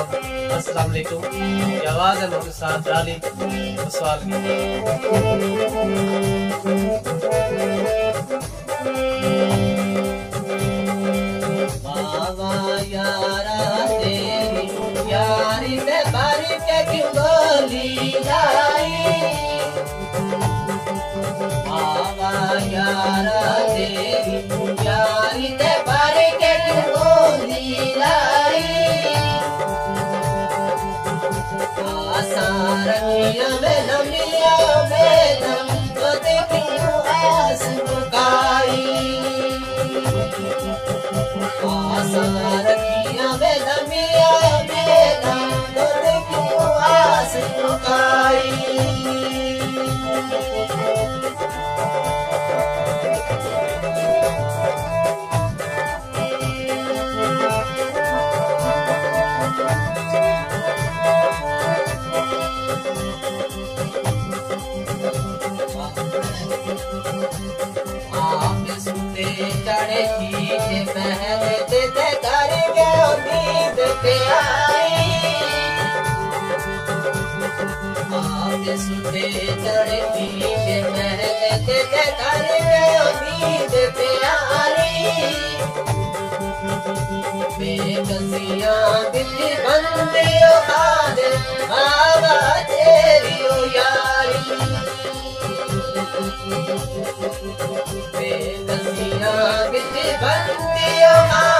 सलाम अस्सलाम वालेकुम ये आवाज़ है मोहम्मद साद डाली सवाल की यारा सुनते चढ़े खींचे पहले कर गए उम्मीद पे आई बेकसियाँ आज तेरी ओ यारी। बंदियों मारिया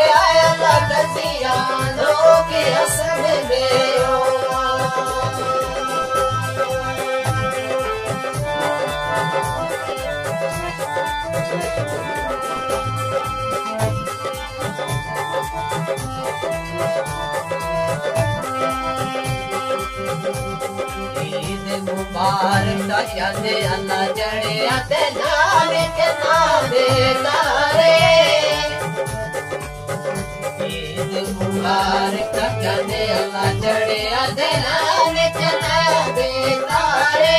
Yeah. त अला चड़े न चे नारे कुमार त अला चड़े दाले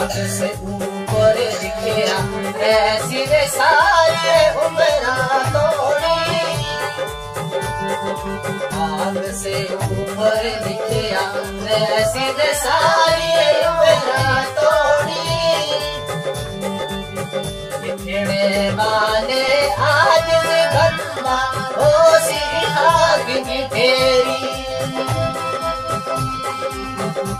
आग से ऊपर दिखिया ऐसी रे सारे उमरा तोड़ी। आग से ऊपर दिखिया ऐसी रे सारे उमरा तोड़ी। दिखने वाले आज गंदा हो सी आग की तेरी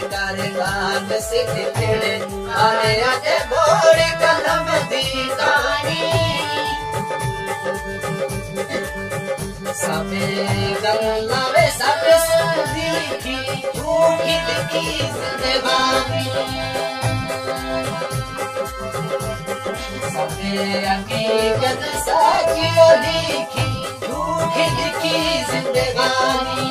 बस कर कागज़ लिखने वाले अन भोर कलम दी कहानी। सबे गल्ला वे सब सुधी की झूठी की जिंदगानी। सबे हकीकत साचियो लिखी, झूठी लिखी जिंदगानी।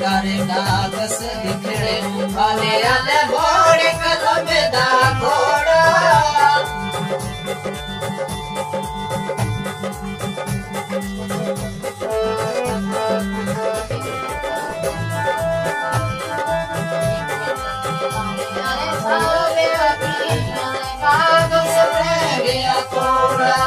कर कागज़ लिखने वाले अदभोर कदम दा घोड़ा कागज़ रह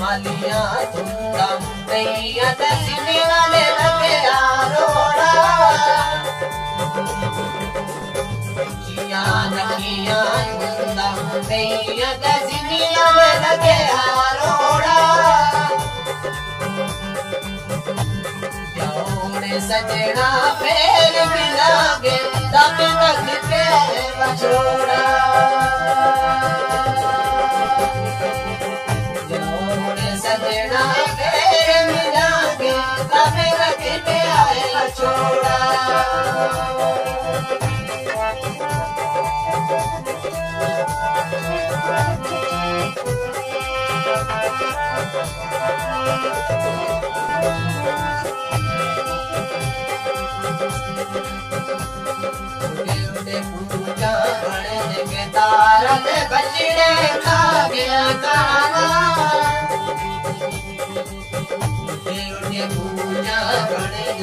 वालियाँ धूमधाम नैया दसने वाले लगे रोड़ा जिया नकिया धूमधाम नैया दसने वाले लगे रोड़ा सजना फेर मिलागे तब तक के बछोड़ा। मिलागे तब तक के बछोड़ा उड़े पूजा गणन के बचड़े खा गया काना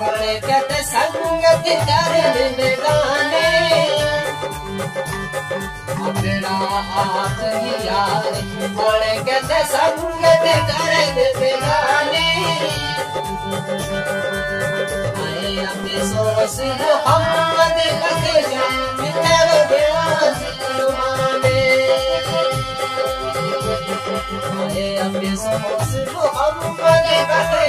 जावा संगत करन में अपना आप ही यार बड़े संगत करन में आए अपने सोस मोहम्मद कसे मित्र बेवास माने आए अपने सोस मोहम्मद कसे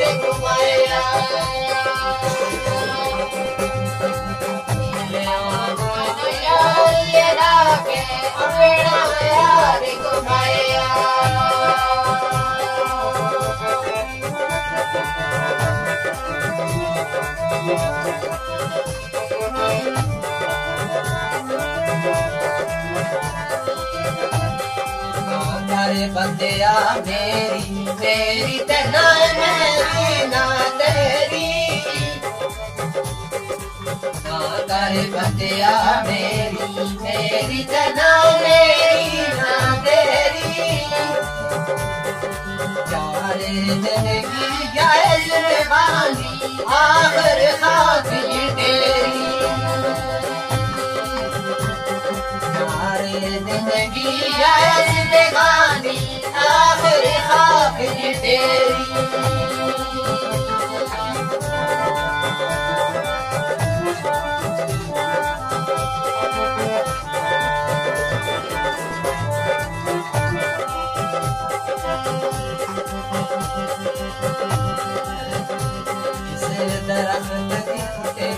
बंदिया मेरी मेरी तना तेरी। कर बंदिया मेरी मेरी तना मेरी ना तेरी। चार जिंदगी जायज बानी आखिर खाकी तेरी। चार जिंदगी जायज बानी आखिर खाकी तेरी। रंगत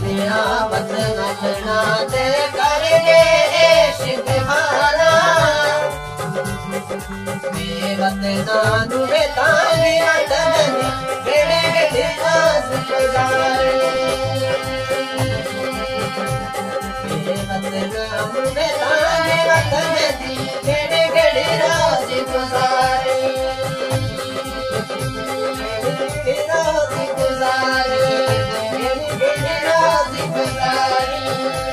ਬਿਨਾ ਵਤਨ ਜਨਾ ਤੇ ਕਰਨੇ ਇਸ਼ਕ ਹਾਰਾ ਮੇ ਵਤਨਾ ਨੂੰ ਤਾਨੇ ਤਨ ਕਿਹੜੇ ਕਿਹੜੇ ਨਾਸ ਪਜਾਰੇ ਮੇ ਵਤਨਾ ਨੂੰ ਤਾਨੇ ਵਤਨ ਦੀ ਕਿਹੜੇ ਕਿਹੜੇ ਰਾਜ ਗੁਜ਼ਾਰੇ Thank you.